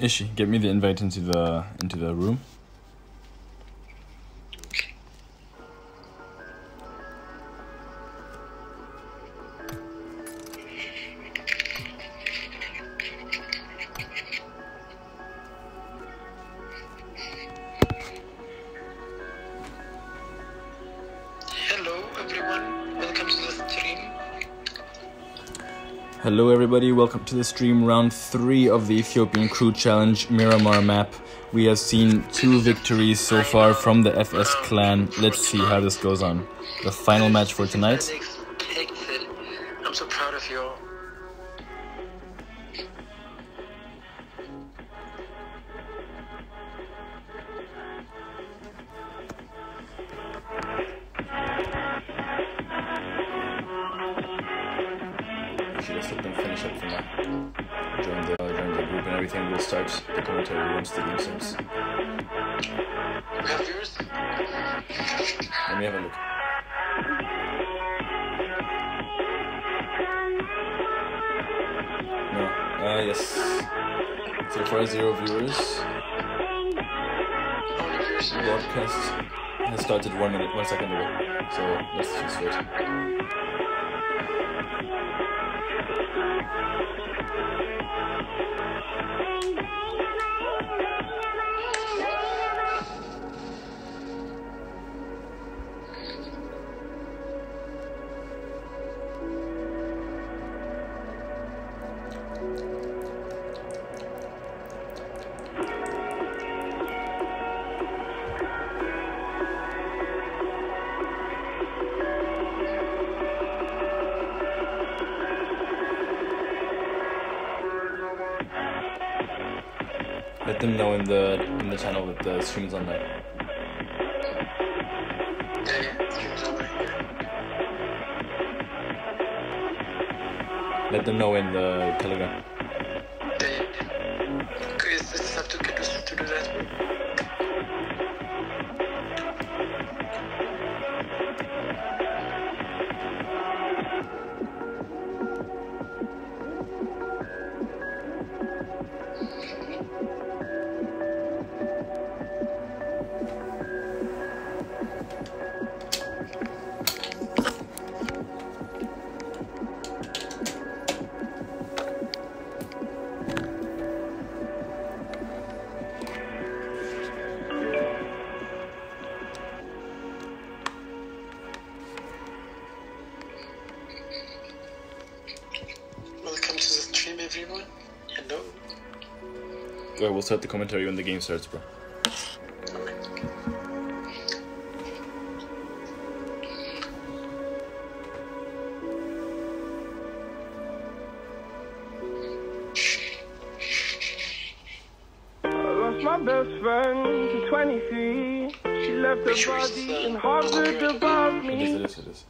Ishi, get me the invite into the into the room. everybody, welcome to the stream round 3 of the Ethiopian Crew Challenge Miramar map. We have seen two victories so far from the FS clan. Let's see how this goes on. The final match for tonight let them know in the in the channel that the stream is on there. Let them know in the Telegram. start the commentary when the game starts, bro. best friend to 23. She left her body and hovered above me. It is, it is, it is.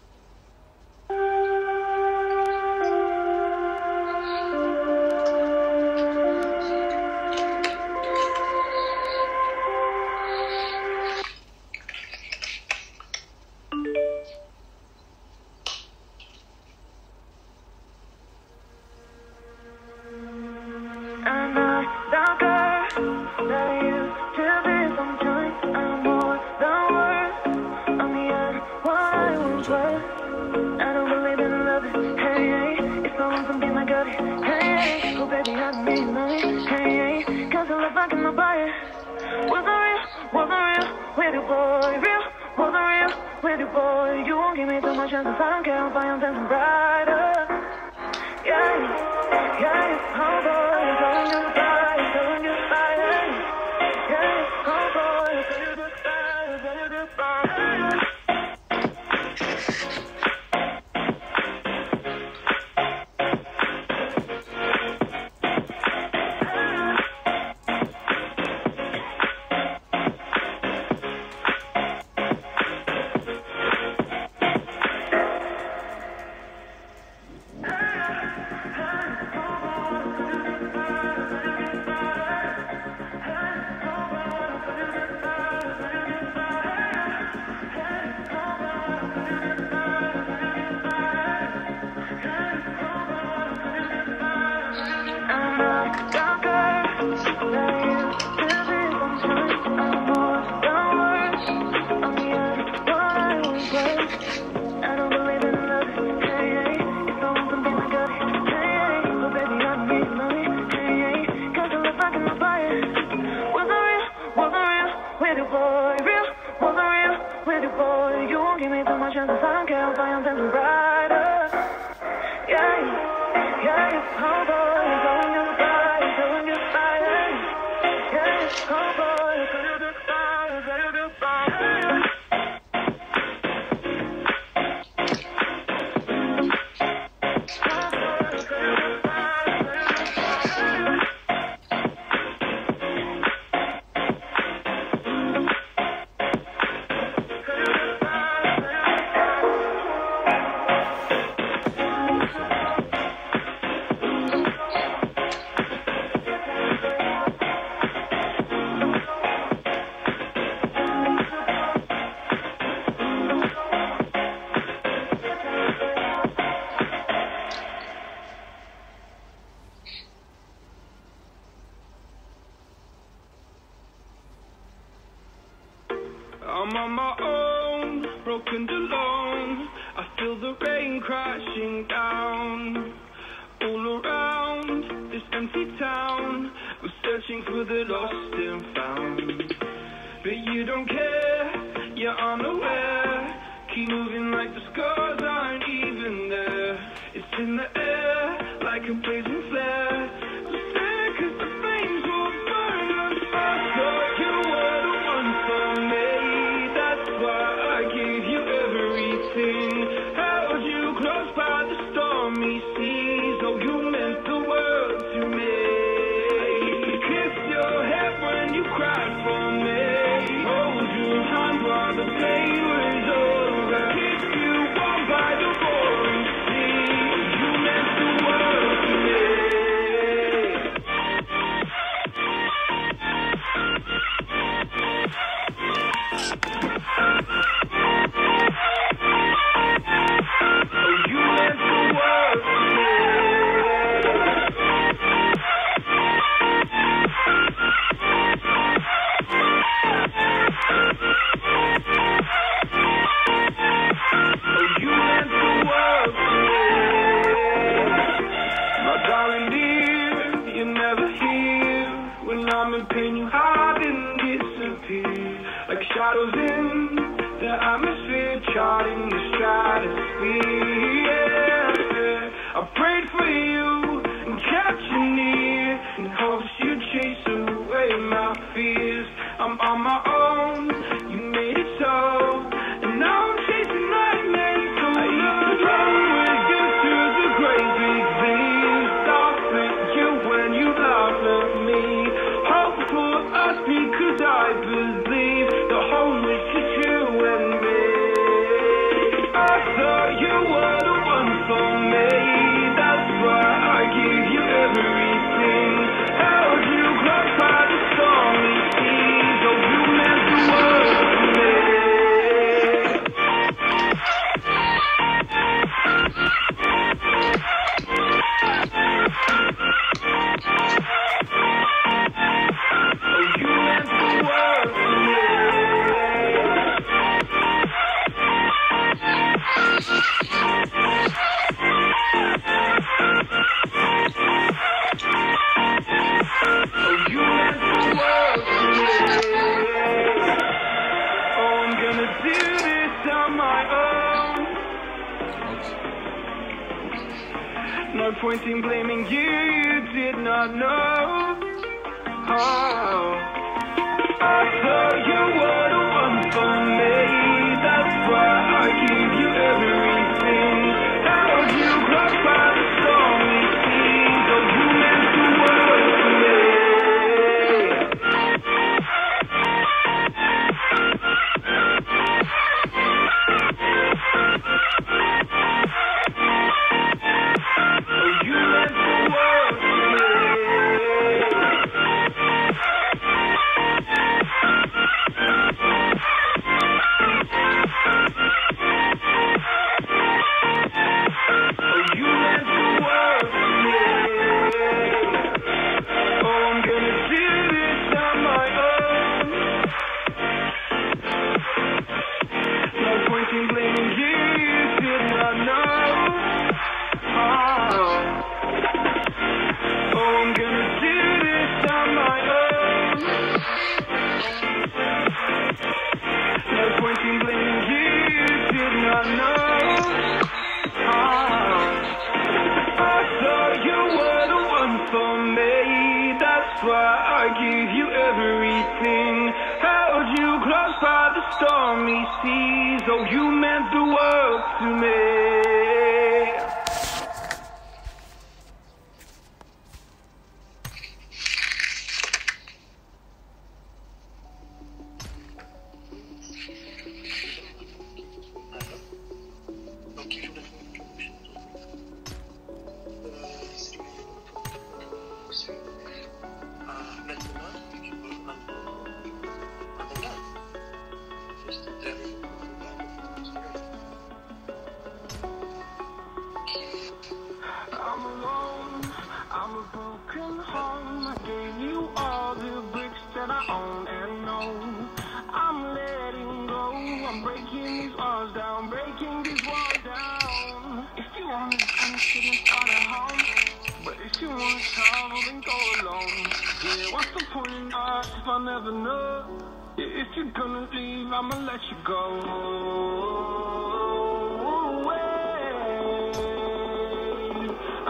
Air, like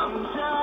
I'm tired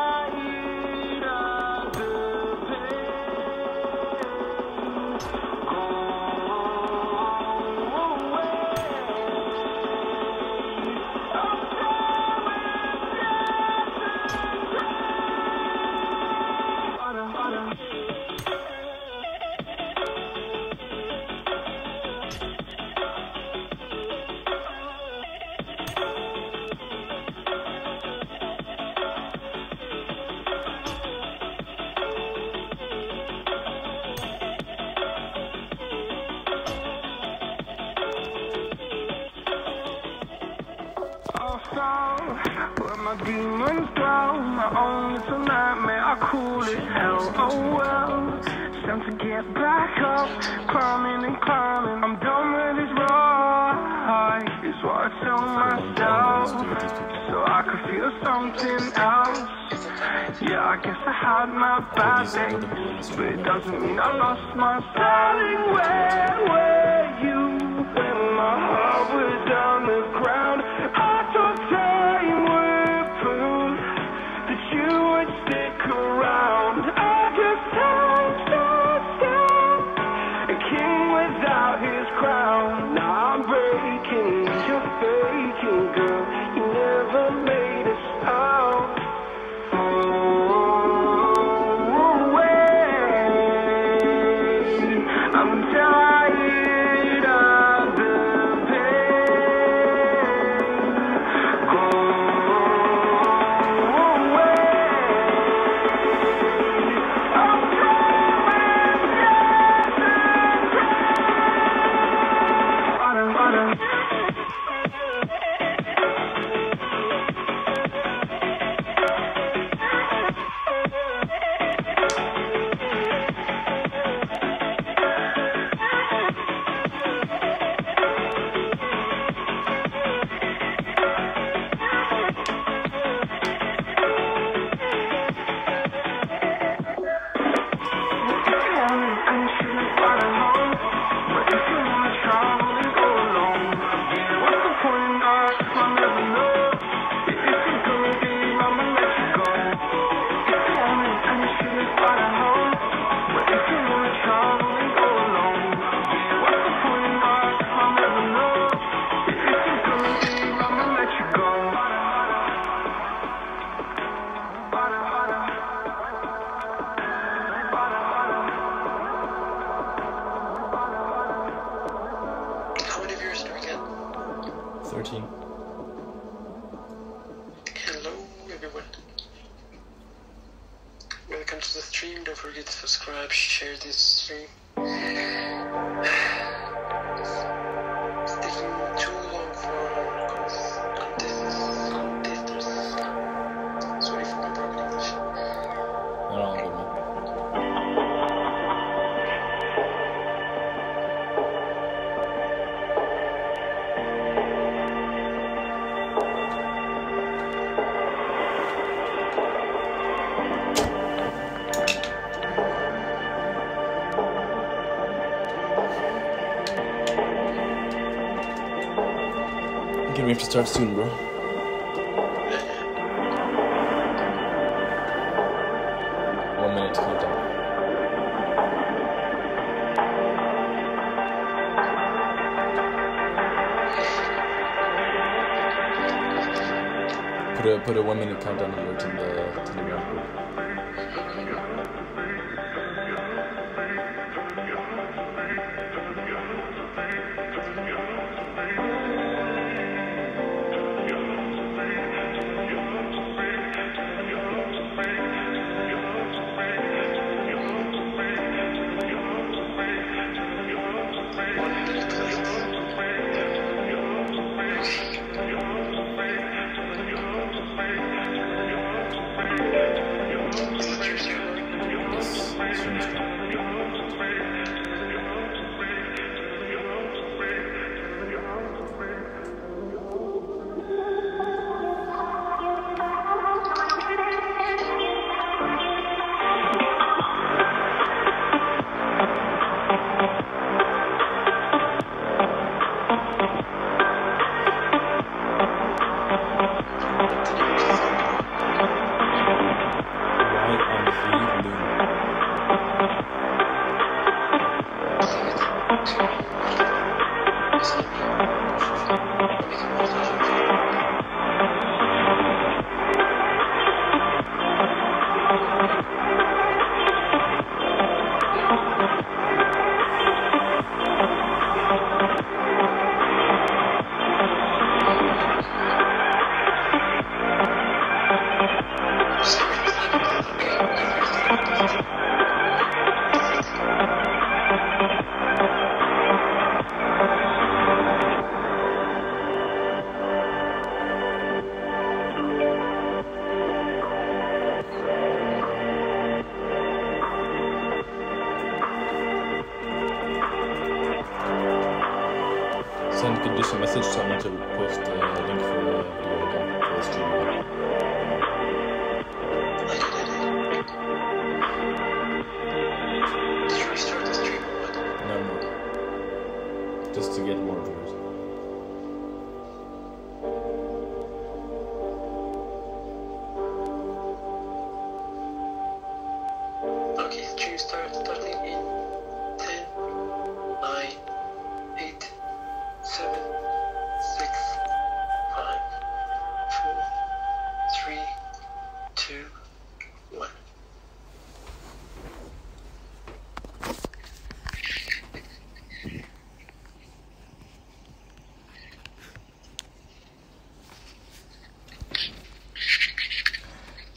to start soon, bro. One minute to countdown. Put a put a one minute countdown alert in the Telegram.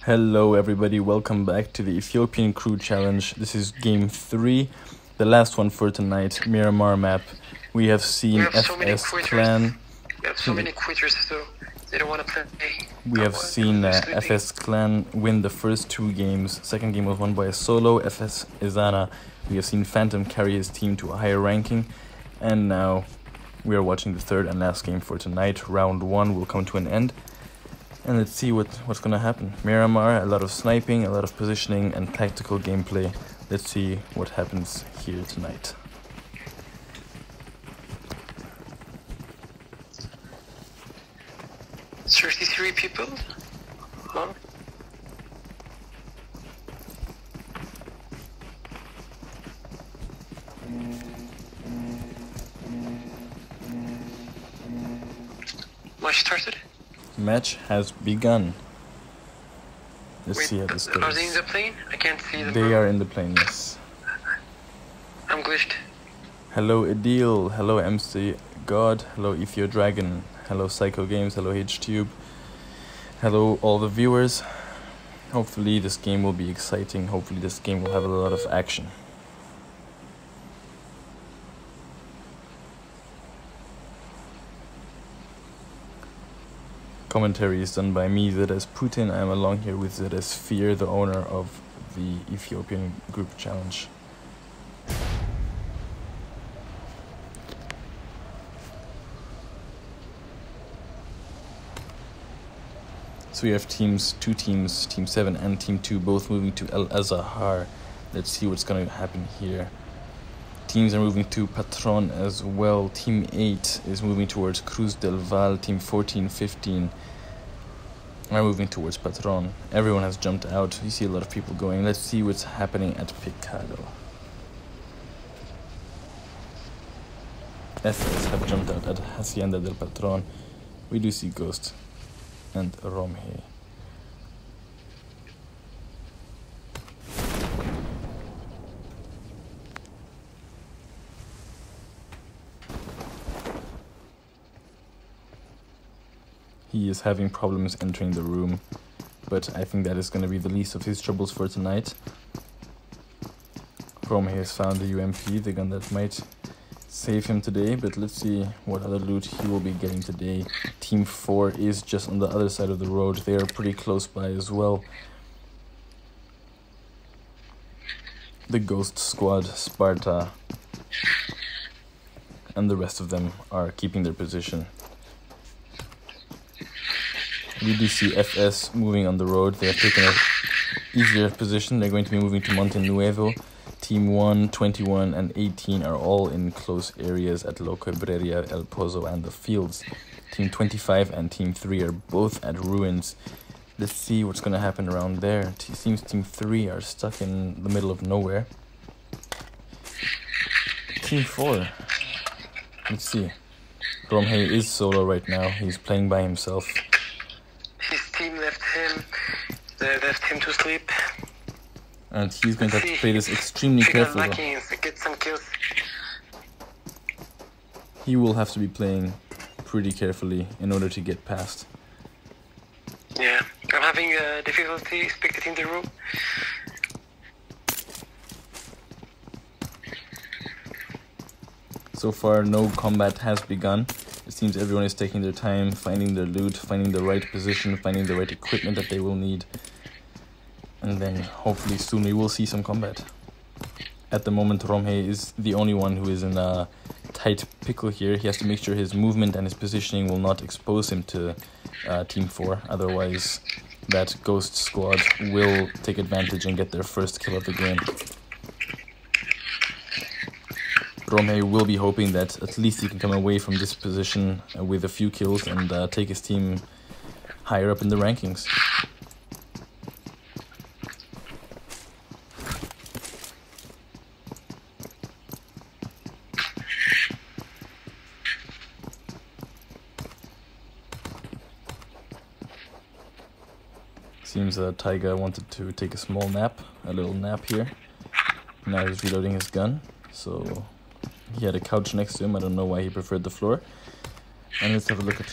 Hello, everybody. Welcome back to the Ethiopian Crew Challenge. This is game three, the last one for tonight. Miramar map. We have seen We have FS quitters. Clan. We have so many quitters, so they don't want to play. We have seen uh, FS Clan win the first two games. Second game was won by a solo, FS Izana. We have seen Phantom carry his team to a higher ranking. And now we are watching the third and last game for tonight. Round one will come to an end. And let's see what, what's gonna happen. Miramar, a lot of sniping, a lot of positioning, and tactical gameplay. Let's see what happens here tonight. Thirty-three people. Match has begun. Let's Wait, see how this are they in goes. the plane? I can't see them. They are in the plane, yes. I'm glitched. Hello Adil, hello MC God, hello Ethio Dragon, hello Psycho Games, hello HTube, hello all the viewers. Hopefully this game will be exciting. Hopefully this game will have a lot of action. Commentary is done by me, Zedes Putin. I am along here with Zedes Fear, the owner of the Ethiopian Crew Challenge. So we have teams, two teams, Team 7 and Team 2, both moving to El Azahar. Let's see what's going to happen here. Teams are moving to Patron as well. Team 8 is moving towards Cruz del Val. Team 14, 15 are moving towards Patron. Everyone has jumped out. You see a lot of people going. Let's see what's happening at Pecado. FS have jumped out at Hacienda del Patron. We do see Ghost. and Romhe. He is having problems entering the room, but I think that is going to be the least of his troubles for tonight. Romhe has found the UMP, the gun that might save him today, but let's see what other loot he will be getting today. Team 4 is just on the other side of the road. They are pretty close by as well. The Ghost Squad, Sparta, and the rest of them are keeping their position. We do see FS moving on the road. They have taken a easier position. They're going to be moving to Monte Nuevo. Team 1, 21, and 18 are all in close areas at La Cobreria, El Pozo, and the fields. Team 25 and Team 3 are both at ruins. Let's see what's going to happen around there. It seems Team 3 are stuck in the middle of nowhere. Team 4. Let's see. Romhe is solo right now. He's playing by himself. His team left him. They left him to sleep. And he's going to have to play this extremely carefully. get some kills. He will have to be playing pretty carefully in order to get past. Yeah, I'm having uh, difficulty spectating the room. So far, no combat has begun. It seems everyone is taking their time, finding their loot, finding the right position, finding the right equipment that they will need. And then hopefully soon we will see some combat. At the moment, Romhe is the only one who is in a tight pickle here. He has to make sure his movement and his positioning will not expose him to uh, Team 4. Otherwise, that Ghost squad will take advantage and get their first kill of the game. Romhe will be hoping that at least he can come away from this position uh, with a few kills and uh, take his team higher up in the rankings. Seems uh, Taiga wanted to take a small nap, a little nap here. Now he's reloading his gun, so he had a couch next to him. I don't know why he preferred the floor. And let's have a look at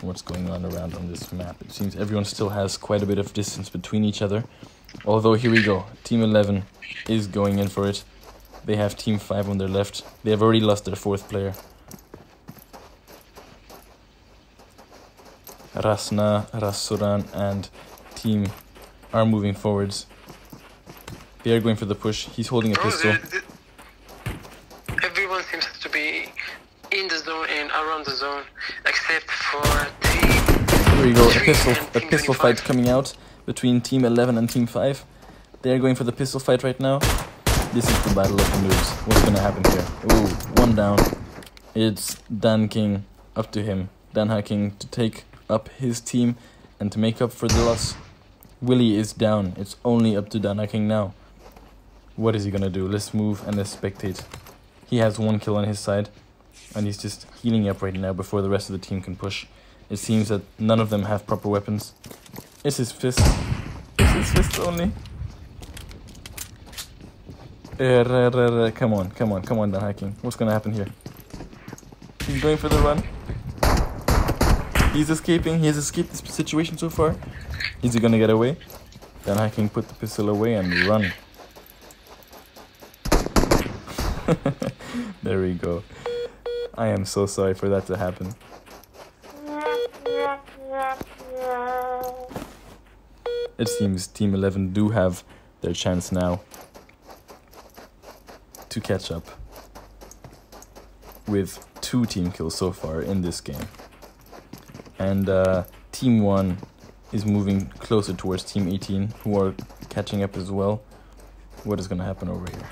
what's going on around on this map. It seems everyone still has quite a bit of distance between each other. Although, here we go. Team 11 is going in for it. They have Team 5 on their left. They have already lost their fourth player. Rasna, Rasuran, and Team are moving forwards. They are going for the push. He's holding a Oh, pistol. The zone, except for. Here we go, a pistol, a pistol 25. fight coming out between Team 11 and Team 5. They're going for the pistol fight right now. This is the battle of the moves. What's gonna happen here? Ooh, one down. It's Dan King, up to him. Dan King to take up his team and to make up for the loss. Willie is down. It's only up to Dan King now. What is he gonna do? Let's move and let's spectate. He has one kill on his side, and he's just healing up right now before the rest of the team can push. It seems that none of them have proper weapons. It's his fist. It's his fist only. Eh. Come on, come on, come on, Dan Hacking. What's gonna happen here? He's going for the run. He's escaping. He has escaped this situation so far. Is he gonna get away? Dan Hacking put the pistol away and run. there we go. I am so sorry for that to happen. It seems Team 11 do have their chance now to catch up with two team kills so far in this game. And uh, Team 1 is moving closer towards Team 18, who are catching up as well. What is going to happen over here?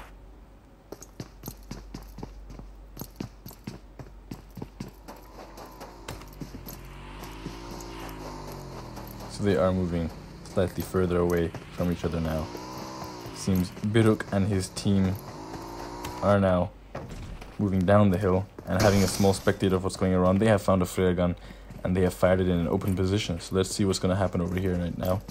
They are moving slightly further away from each other now. Seems Biruk and his team are now moving down the hill and having a small spectator of what's going around. They have found a flare gun and they have fired it in an open position. So let's see what's going to happen over here right now.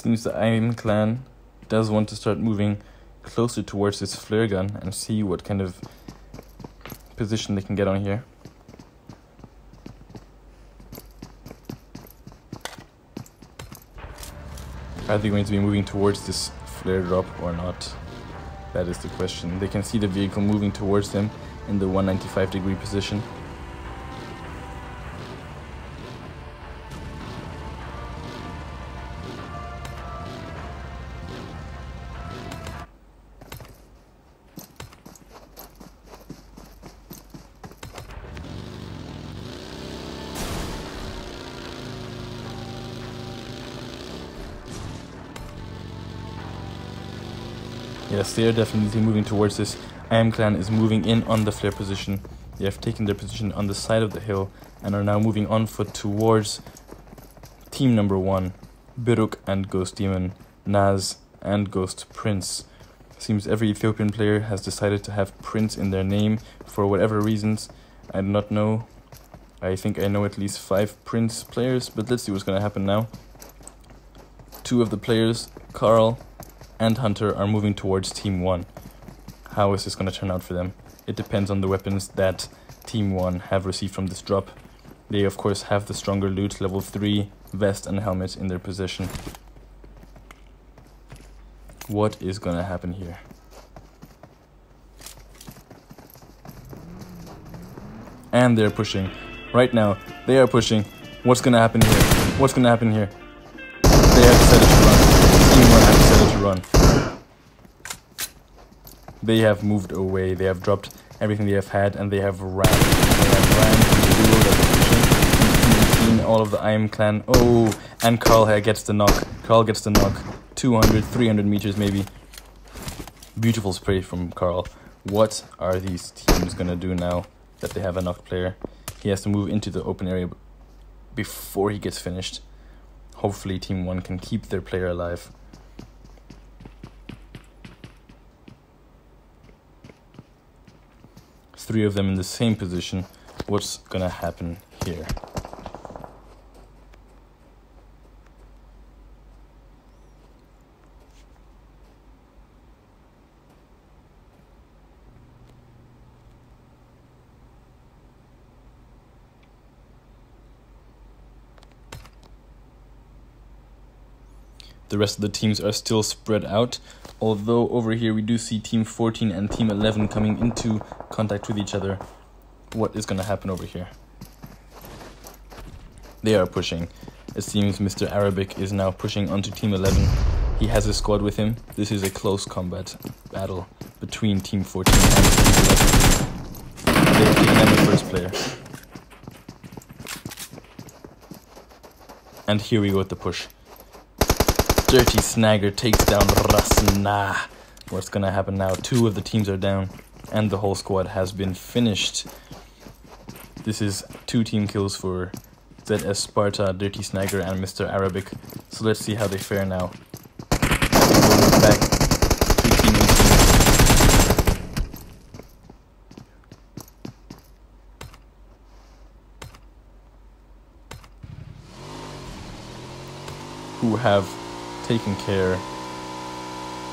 Seems the Aim clan does want to start moving closer towards this flare gun and see what kind of position they can get on here. Are they going to be moving towards this flare drop or not? That is the question. They can see the vehicle moving towards them in the 195 degree position. Yes, they are definitely moving towards this. Am clan is moving in on the flare position. They have taken their position on the side of the hill and are now moving on foot towards team number one, Biruk and Ghost Demon, Naz and Ghost Prince. Seems every Ethiopian player has decided to have Prince in their name for whatever reasons. I do not know. I think I know at least five Prince players, but let's see what's gonna happen now. Two of the players, Carl and Hunter are moving towards Team 1. How is this going to turn out for them? It depends on the weapons that Team 1 have received from this drop. They of course have the stronger loot, level 3 vest and helmet in their possession. What is going to happen here? And they're pushing. Right now, they are pushing. What's going to happen here? What's going to happen here? Run. They have moved away. They have dropped everything they have had and they have ran. They have ran to the all of the I am clan. Oh, and Carl here gets the knock. Carl gets the knock. 200, 300 meters maybe. Beautiful spray from Carl. What are these teams gonna do now that they have a knocked player? He has to move into the open area before he gets finished. Hopefully, Team 1 can keep their player alive. Three of them in the same position. What's gonna happen here? The rest of the teams are still spread out, although over here we do see Team 14 and Team 11 coming into contact with each other. What is going to happen over here? They are pushing. It seems Mr. Arabic is now pushing onto Team 11. He has a squad with him. This is a close combat battle between Team 14 and Team 11. They have taken down the first player. And here we go with the push. Dirty Snagger takes down Rasna. What's gonna happen now? Two of the teams are down, and the whole squad has been finished. This is two team kills for ZS Sparta, Dirty Snagger, and Mr. Arabic. So let's see how they fare now. Back to Team 18. Who have taken care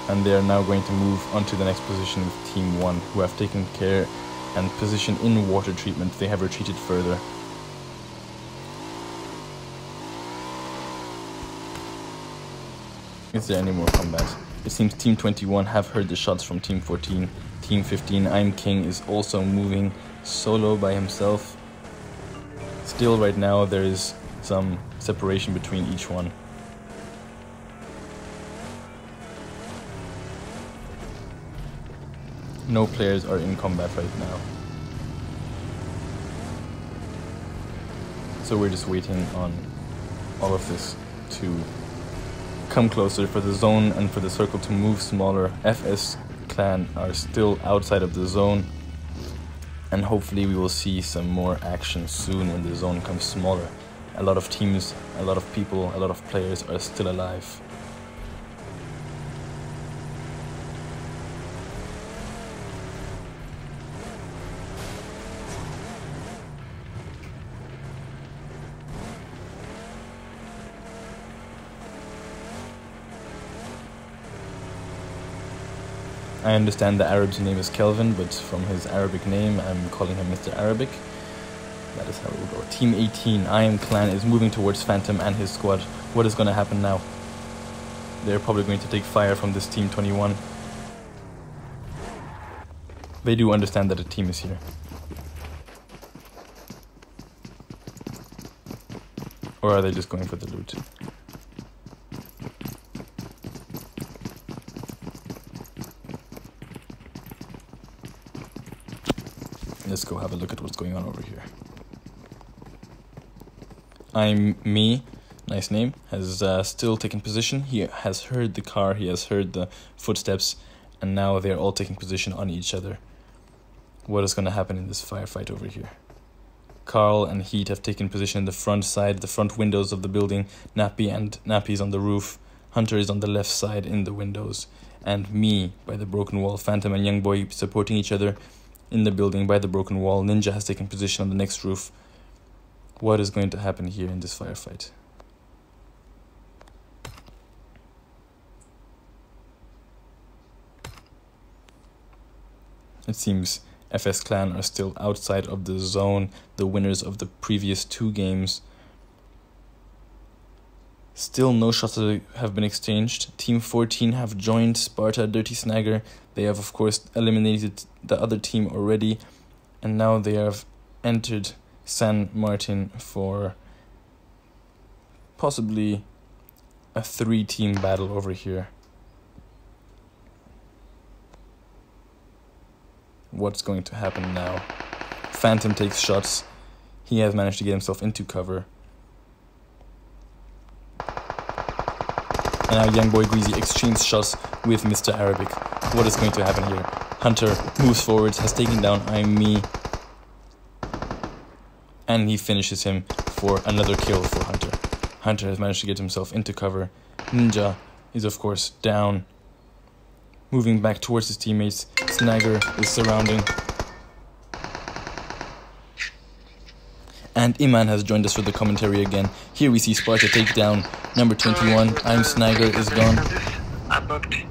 and they are now going to move on to the next position with Team 1 who have taken care and position in water treatment. They have retreated further. Is there any more combat? It seems Team 21 have heard the shots from Team 14. Team 15, I'm King, is also moving solo by himself. Still, right now, there is some separation between each one. No players are in combat right now. So we're just waiting on all of this to come closer for the zone and for the circle to move smaller. FS clan are still outside of the zone and hopefully we will see some more action soon when the zone comes smaller. A lot of teams, a lot of people, a lot of players are still alive. Understand the Arab's name is Kelvin, but from his Arabic name, I'm calling him Mr. Arabic. That is how it will go. Team 18, I am Clan, is moving towards Phantom and his squad. What is going to happen now? They're probably going to take fire from this Team 21. They do understand that a team is here. Or are they just going for the loot? Let's go have a look at what's going on over here. I'm me, nice name, has uh, still taken position. He has heard the car, he has heard the footsteps, and now they're all taking position on each other. What is going to happen in this firefight over here? Carl and Heat have taken position in the front side, the front windows of the building. Nappy and Nappy's on the roof. Hunter is on the left side in the windows. And me by the broken wall. Phantom and Young Boy supporting each other in the building by the broken wall. Ninja has taken position on the next roof. What is going to happen here in this firefight? It seems FS Clan are still outside of the zone, the winners of the previous two games. Still, no shots have been exchanged. Team 14 have joined Sparta Dirty Snagger. They have, of course, eliminated the other team already, and now they have entered San Martin for possibly a three team battle over here. What's going to happen now? Phantom takes shots. He has managed to get himself into cover. And now young boy Greasy exchanges shots with Mr. Arabic. What is going to happen here? Hunter moves forwards, has taken down I'm. And he finishes him for another kill for Hunter. Hunter has managed to get himself into cover. Ninja is of course down. Moving back towards his teammates. Snagger is surrounding. And Iman has joined us for the commentary again. Here we see Sparta take down number 21. I'm Snagger is gone.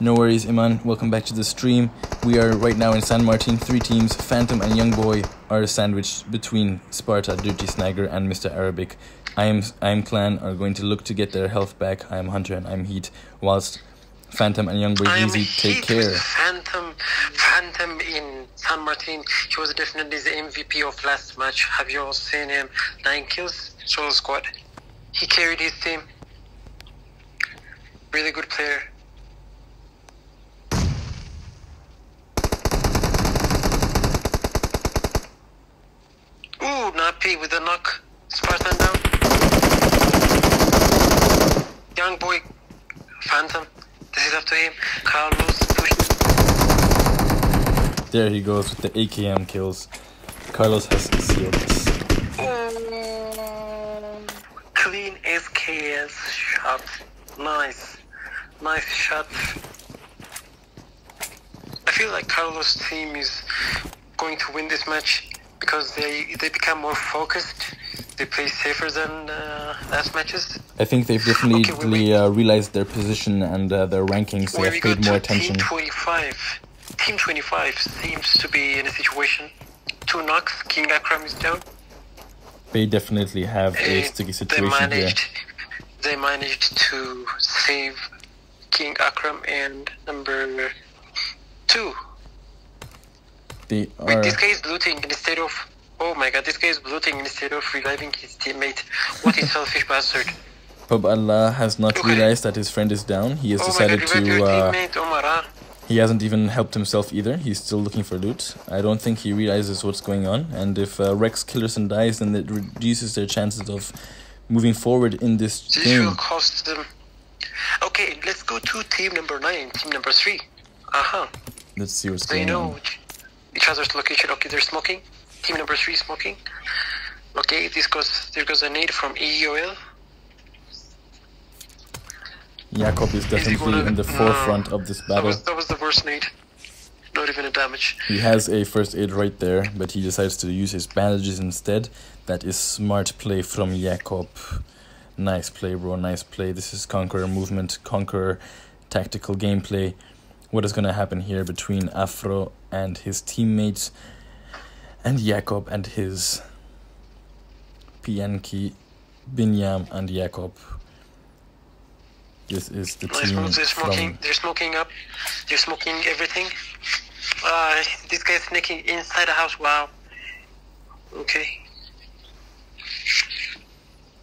No worries, Iman. Welcome back to the stream. We are right now in San Martin. Three teams, Phantom and Young Boy, are sandwiched between Sparta, Dirty Snagger, and Mr. Arabic. I am I am Clan are going to look to get their health back. I am Hunter and I'm Heat. Whilst Phantom and Young Boy Easy take care. Phantom, Phantom in San Martin. He was definitely the MVP of last match. Have you all seen him? Nine kills, solo squad. He carried his team. Really good player. Ooh, Nappy with a knock. Spartan down. Young boy, Phantom. This is up to him. Carlos pushing. There he goes with the AKM kills. Carlos has sealed this. Clean SKS shot. Nice. Nice shot. I feel like Carlos' team is going to win this match because they they become more focused. They play safer than uh, last matches. I think they've definitely Okay, wait. uh, realized their position and uh, their rankings. They have paid more attention. Team 25, Team 25 seems to be in a situation. Two knocks, King Akram is down. They definitely have a sticky they situation here. managed, they managed to save King Akram and number two. They Wait, are. this guy is looting instead of. Oh my god, this guy is looting instead of reviving his teammate. What a selfish bastard. Bob Allah has not Okay. realized that his friend is down. He has Oh my decided god, to your uh, teammate, Omar. huh? He hasn't even helped himself either. He's still looking for loot. I don't think he realizes what's going on. And if uh, Rex Killerson dies, then it reduces their chances of moving forward in this This game. will cost them. Okay, let's go to team number nine, team number three. Uh huh. Let's see what's They going know on. each- each other's location. Okay, they're smoking. Team number three smoking. Okay, this goes. There goes a nade from E EOL. Jakob is definitely gonna- in the forefront of this That battle. was that was the worst nade. Not even a damage. He has a first aid right there, but he decides to use his bandages instead. That is smart play from Jakob. Nice play, bro. Nice play. This is Conqueror movement, Conqueror tactical gameplay. What is going to happen here between Afro and his teammates, and Jakob and his Pianki, Binyam, and Jakob? This is the team. They're smoking. from They're smoking up. They're smoking everything. Uh, this guy's sneaking inside the house. Wow. Okay.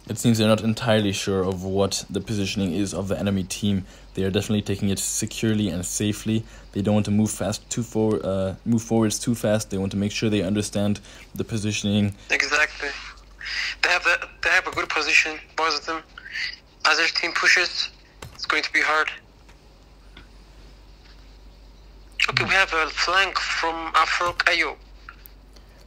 It seems they're not entirely sure of what the positioning is of the enemy team. They are definitely taking it securely and safely. They don't want to move fast too for uh, move forwards too fast. They want to make sure they understand the positioning. Exactly. They have the, they have a good position, both of them. As their team pushes, it's going to be hard. Okay, we have a flank from Afro Kayo.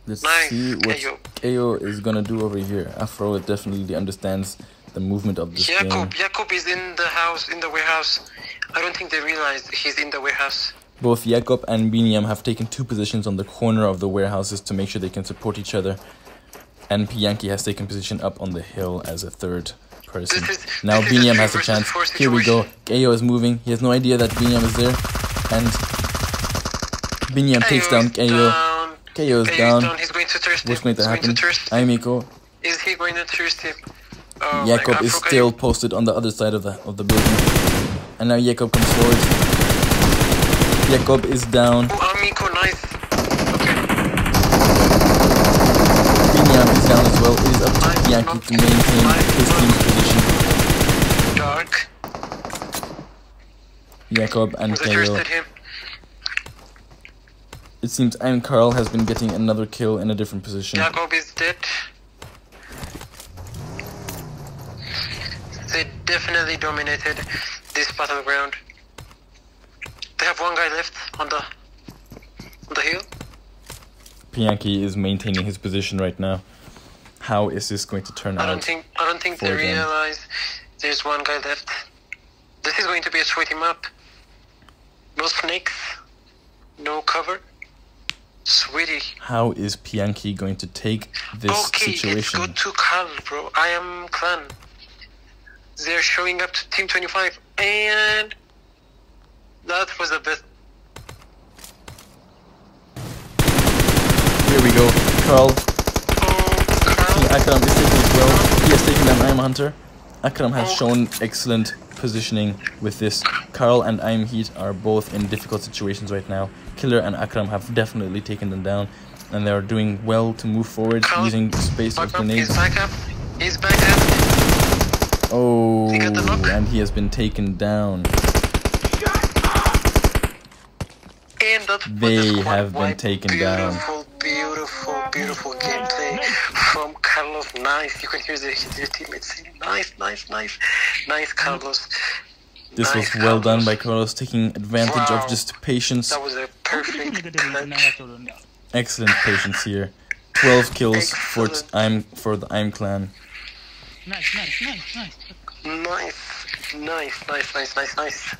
Let's see what. Kayo is gonna do over here. Afro definitely understands the movement of this Jacob, game. Jacob is in the house, in the warehouse. I don't think they realize he's in the warehouse. Both Jakob and Biniam have taken two positions on the corner of the warehouses to make sure they can support each other. And Pianki has taken position up on the hill as a third person. This is- now this is a Biniam has a chance. Here we go. Kayo is moving. He has no idea that Biniam is there. And Biniam takes down Kayo. Down. Kayo is Kayo down. He's going to thirst What's going to He's happen? Going to. Aimiko. Is he going to thirst him? Oh, Jakob is Kayo. still posted on the other side of the of the building. And now Jakob comes forward. Jakob is down. Oh, Amico, nice. Okay. Biniam is down as well. It is up to Nice, Pianki to maintain nice, his team's position. Dark. Jakob and Was I Kayo. thirsted him? It seems Ein Carl has been getting another kill in a different position. Jacob is dead. They definitely dominated this battleground. They have one guy left on the on the hill. Pianki is maintaining his position right now. How is this going to turn out? I don't think I don't think they them. realize there's one guy left. This is going to be a sweaty map. No snakes, no cover. Sweetie. How is Pianki going to take this okay, situation? let's go to Carl, bro. I am clan. They're showing up to Team 25, and that was the best. Here we go. Carl, Oh, Carl. Akram is taking as well. He has taken down I'm Hunter. Akram has oh. shown excellent positioning with this. Carl and I'm Heat are both in difficult situations right now. Killer and Akram have definitely taken them down, and they are doing well to move forward Carl, using space with Back up. He's grenades. back up. He's back up. Oh, He got the knock. and he has been taken down. And that was They have been wipe. taken down. beautiful, Beautiful, beautiful gameplay from Carlos. Nice. You can hear the, your teammates saying, nice, nice, nice. Nice, Carlos. This Nice, was well done by Carlos, taking advantage Wow. of just patience. That was a perfect clutch. Excellent patience here. Twelve kills for t- Excellent. I'm for the I'm clan. Nice, nice, nice, nice. Nice, nice, nice, nice, nice, nice.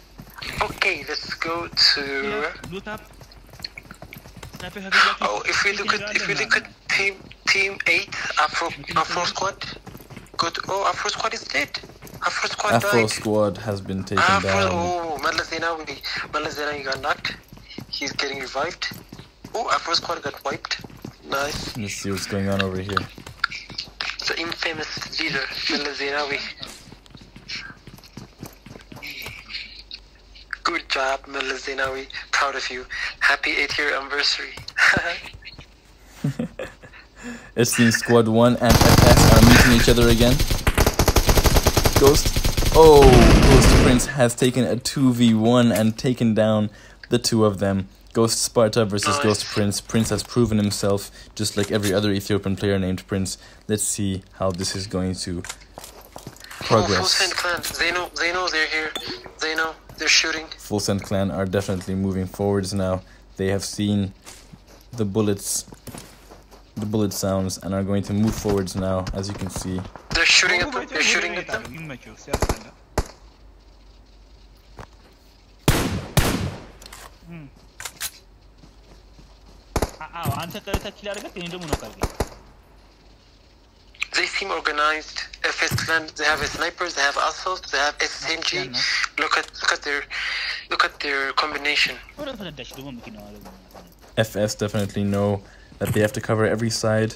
Okay, let's go to. Yeah, loot up. Sniper heavy lucky. Oh, if we look at if we look at team team eight Afro Afro squad, good. Oh, Afro squad is dead. Afro squad Afro died. squad has been taken Afro. down. Oh, Malazena, Malazena got knocked. He's getting revived. Oh, Afro squad got wiped. Nice. Let's see what's going on over here. The infamous leader, Malazenawi. Good job, Malazenawi. Proud of you. Happy 8 year anniversary. It seems Squad 1 and FS are meeting each other again. Ghost. Oh, Ghost Prince has taken a 2v1 and taken down the two of them. Ghost Sparta versus Nice. Ghost Prince. Prince has proven himself, just like every other Ethiopian player named Prince. Let's see how this is going to progress. Oh, full send clan. They know. They know they're here. They know they're shooting. Full Send Clan are definitely moving forwards now. They have seen the bullets, the bullet sounds, and are going to move forwards now, as you can see. They're shooting at them. They're shooting at them. They seem organized. FS Clan, they have snipers, they have assault, they have SMG. Look at look at their look at their combination. FS definitely know that they have to cover every side.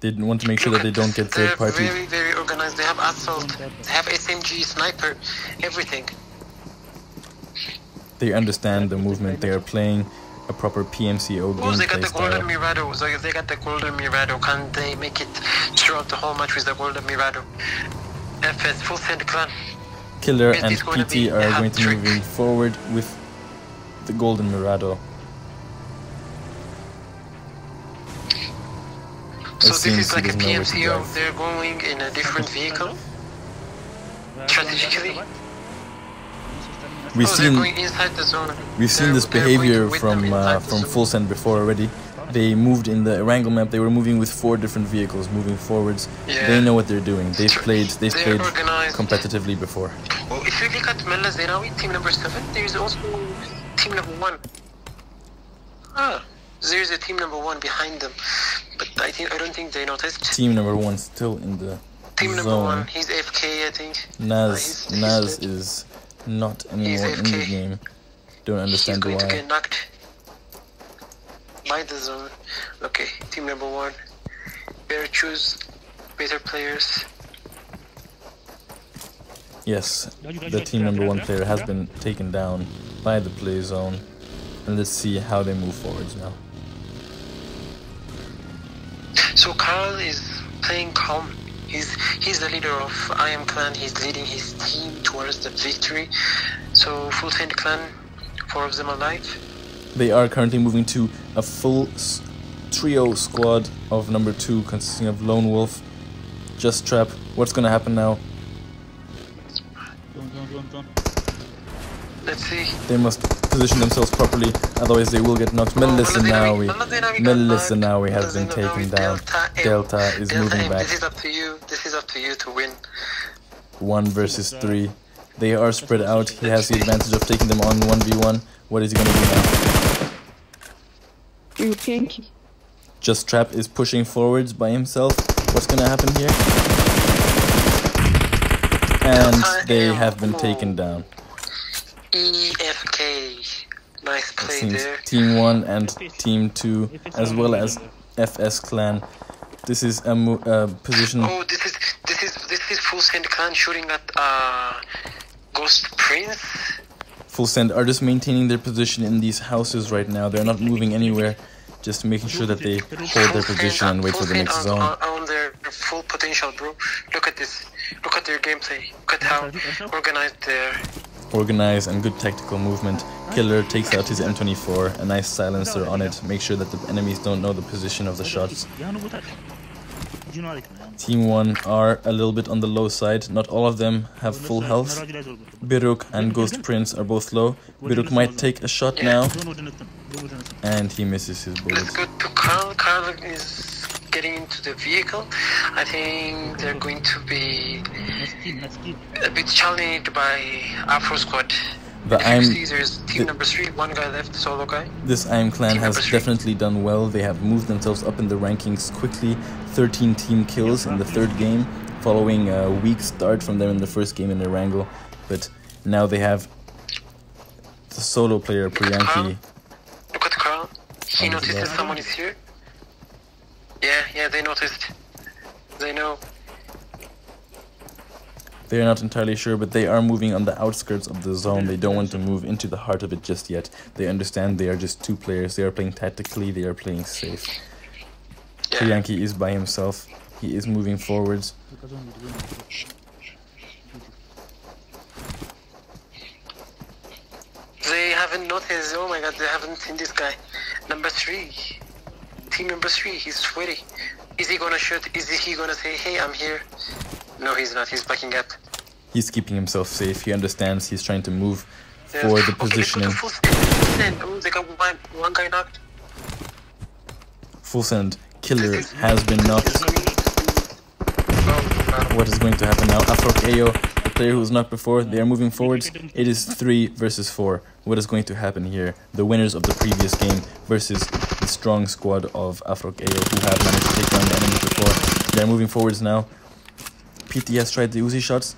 They want to make sure that they don't get third party. They're very very organized. They have assault, they have SMG, sniper, everything. They understand the movement they are playing a proper PMCO Oh, they got gameplay the golden style. Mirado. So they got the golden Mirado. Can they make it throughout the whole match with the golden Mirado? FS full send clan. Killer It and is PT are going to hat-trick. moving forward with the Golden Mirado. So It this seems is he like a doesn't know where to PMCO. They're going in a different vehicle. Strategically. We've oh, seen they're going inside the zone. we've seen They're- this behavior from uh, from. Full Send before already. They moved in the Erangel map. They were moving with four different vehicles, moving forwards. Yeah. They know what they're doing. They've played they've they're played organized. competitively before. Oh, if you look at Mela Zenawi, team number seven, there's also team number one. Ah, there's a team number one behind them, but I think I don't think they noticed. Team number one still in the Team number zone. one, he's AFK, I think. Naz he's- he's Naz dead. is not anymore in the game. Don't understand He's going to why. get knocked by the zone. Okay, team number one. Better choose better players. Yes, the team number one player has been taken down by the play zone. And let's see how they move forwards now. So Carl is playing calm. He's he's the leader of I Am Clan. He's leading his team towards the victory. So full send clan, four of them alive. They are currently moving to a full trio squad of number two, consisting of Lone Wolf, Just Trap. What's gonna happen now? Let's see. They must position themselves properly, otherwise they will get knocked. Oh, Melis Mala Zenawi- Zenawi, Mala Zenawi got Melis knocked. Zenawi has Mala been taken down. Delta Delta is Delta moving M, back. This is up to you. This is up to you to win. One versus three. They are spread out. He has the advantage of taking them on 1v1. What is he gonna do now? You Yankee. Just Trap is pushing forwards by himself. What's gonna happen here? And they have been taken down. EFK. Nice play there. Team 1 and Team 2, as well as FS Clan. This is a mo- uh, position. Oh, this is this is this is full send clan shooting at uh Ghost Prince. Full Send are just maintaining their position in these houses right now. They're not moving anywhere, just making sure that they hold their position and wait for the next zone. On, on their full potential, bro. Look at this. Look at their gameplay. Look at how organized they're. Organized and good tactical movement. Killer takes out his M24, a nice silencer on it, make sure that the enemies don't know the position of the shots. Team 1 are a little bit on the low side, not all of them have full health. Biruk and Ghost Prince are both low. Biruk might take a shot now, and he misses his bullet getting into the vehicle, I think they're going to be a bit challenged by Afro Squad. But I'm there's team the, number three, one guy left, solo guy. This IM clan team has definitely done well. They have moved themselves up in the rankings quickly. 13 team kills in the third game, following a weak start from them in the first game in Erangel. But now they have the solo player Priyanki. Look at Carl. He noticed that someone is here. Yeah, yeah, they noticed. They know. They are not entirely sure, but they are moving on the outskirts of the zone. They don't want to move into the heart of it just yet. They understand they are just two players. They are playing tactically. They are playing safe. Yeah. Kriyanki is by himself. He is moving forwards. They haven't noticed. Oh my god, they haven't seen this guy. Number three. Team number three. He's sweaty. Is he gonna shoot? Is he gonna say, "Hey, I'm here"? No, he's not. He's backing up. He's keeping himself safe. He understands he's trying to move Yes. for the Okay, positioning. a full stand. Oh, they got one, one guy knocked. Full send. Killer has been knocked. What is going to happen now? Afro Kayo, the player who was knocked before, they are moving forwards. It is 3 versus 4. What is going to happen here? The winners of the previous game versus the strong squad of Afro Kayo who have managed to take down the enemy before. They are moving forwards now. PTS has tried the Uzi shots.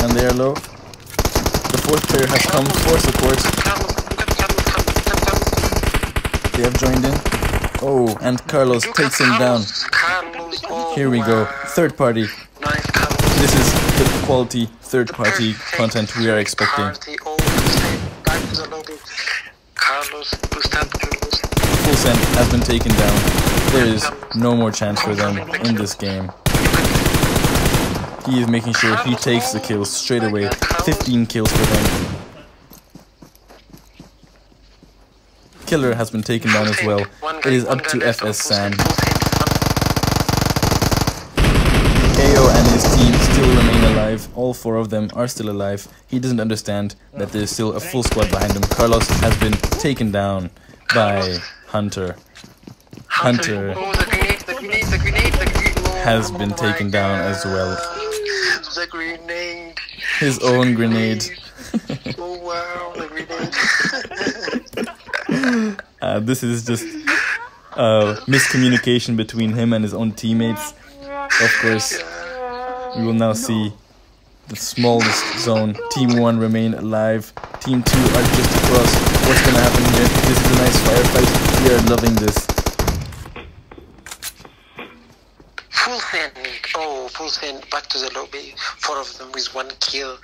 And they are low. The fourth player has come for support. Carlos, look at Carlos, Carlos, look at Carlos. They have joined in. Oh, and Carlos takes him down. Here we go. Third party. This is the quality third party content we are expecting. Full send has been taken down. There is no more chance for them in this game. He is making sure he takes the kills straight away. 15 kills for them. Killer has been taken down as well. It is up to FS San. And his team still remain alive. All four of them are still alive. He doesn't understand that there's still a full squad behind him. Carlos has been taken down by Hunter. Hunter has been taken down as well. His own grenade. Uh, this is just uh, miscommunication between him and his own teammates. Of course, we will now see the smallest zone. Team 1 remain alive. Team 2 are just across. What's gonna happen here? This is a nice firefight. We are loving this. Full send. Oh, full send. Back to the lobby. Four of them with one kill.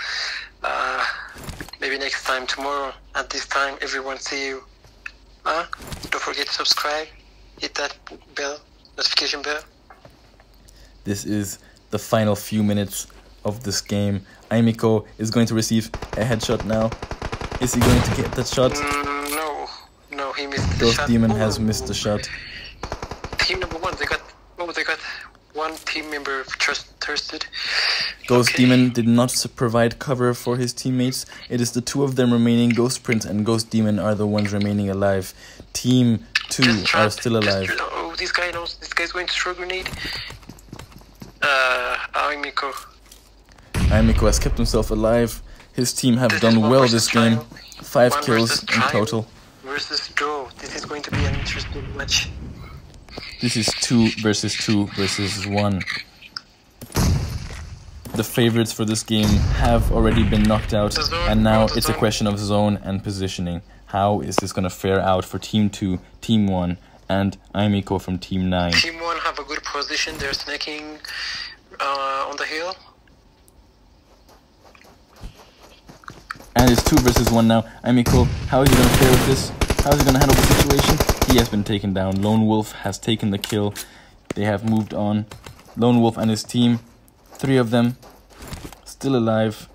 Uh, maybe next time, tomorrow, at this time, everyone see you. Huh? Don't forget to subscribe. Hit that bell, notification bell. This is the final few minutes of this game. Aimiko is going to receive a headshot now. Is he going to get that shot? Mm, no, no, he missed the Ghost shot. Demon Oh, has missed the shot. Team number one, they got. Oh, they got one team member trust thirsted. Ghost Okay. Demon did not provide cover for his teammates. It is the two of them remaining. Ghost Prince and Ghost Demon are the ones remaining alive. Team 2 are still alive. tra- oh, this guy knows. This guy's going to throw grenade. Uh, Aimiko. Aimiko has kept himself alive. His team have This done well this game. Five One kills in total. Versus draw. This is going to be an interesting match. This is 2 versus 2 versus 1. The favorites for this game have already been knocked out, and now it's a question of zone and positioning. How is this going to fare out for Team 2, Team 1, and Aimiko from Team 9? Team one have a good position. They're snaking uh, on the hill. And it's 2 versus 1 now. Aimiko, how is he going to fare with this? How is he going to handle the situation? He has been taken down. Lone Wolf has taken the kill. They have moved on. Lone Wolf and his team, three of them, still alive.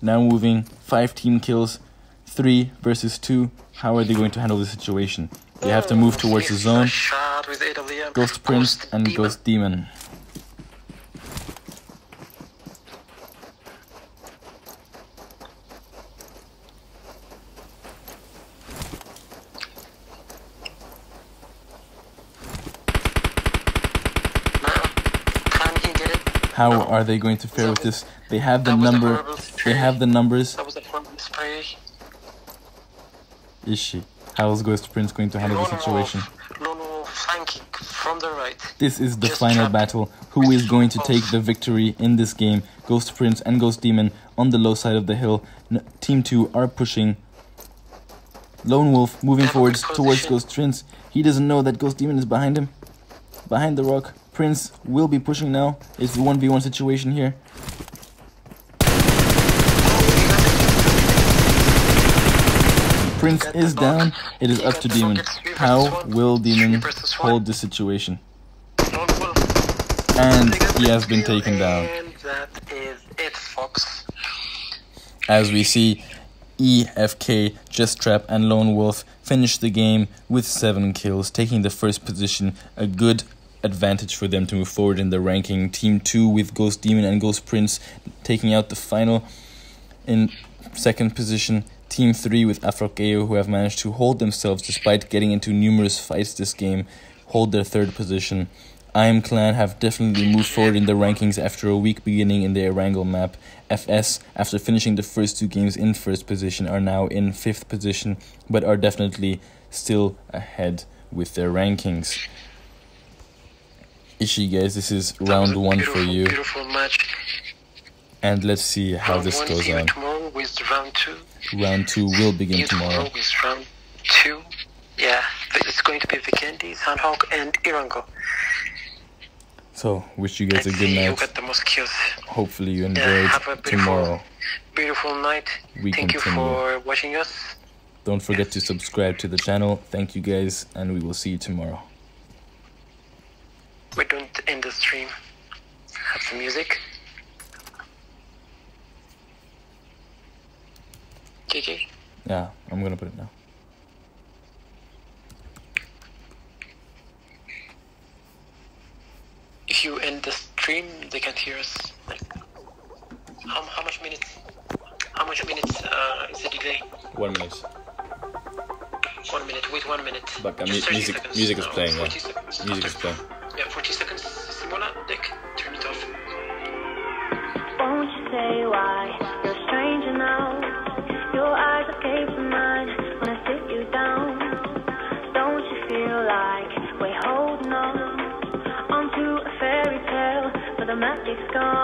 Now moving. Five team kills. Three versus two. How are they going to handle the situation? They have to move towards the zone. a Shot with AWM. Ghost Prince and Ghost Demon. Now, can he get it? How No. are they going to fare with this? They have the That was a number. They have the numbers. That was a spray. Is she? How is Ghost Prince going to handle the situation? Wolf, Lone Wolf flanking from the right. This is the Just final battle. Who is going to oh. take the victory in this game? Ghost Prince and Ghost Demon on the low side of the hill. N- Team 2 are pushing. Lone Wolf moving forwards towards. Ghost Prince. He doesn't know that Ghost Demon is behind him. Behind the rock. Prince will be pushing now. It's the 1v1 situation here. Prince is down. It is up to Demon. How will Demon hold the situation? And he has been taken down. As we see EFK, Just Trap, and Lone Wolf finish the game with seven kills, taking the first position. A good advantage for them to move forward in the ranking. Team 2 with Ghost Demon and Ghost Prince taking out the final in second position. Team 3 with Afrokeo, who have managed to hold themselves despite getting into numerous fights this game, hold their third position. I Am Clan have definitely moved forward in the rankings after a weak beginning in the Erangel map. FS, after finishing the first two games in first position, are now in fifth position, but are definitely still ahead with their rankings. Ishi, guys, this is round one for you, and let's see how this goes on. Round two. Will begin You tomorrow. with round two. Yeah, it's going to be Vikendi, Sanhok, and Erangel. So, wish you guys a good night. most. Hopefully, you Yeah, enjoyed have a beautiful, tomorrow. beautiful night. We Thank you for watching us. Don't forget to subscribe to the channel. Thank you guys, and we will see you tomorrow. We don't end the stream. Have some music. Yeah, I'm gonna put it now. If you end the stream, they can't hear us. Like, how, how much minutes? How much minutes uh, is the delay? One minute. One minute. Wait one minute. But uh, mu- music, seconds. music is playing. 40 Yeah, music is playing. We're holding on onto a